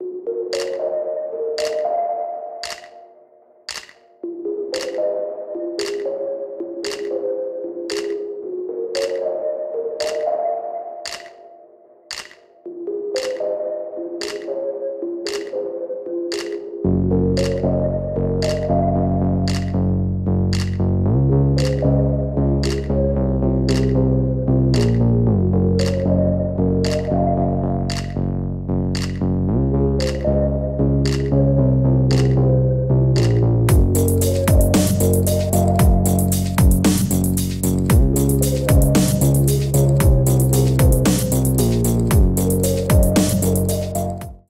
you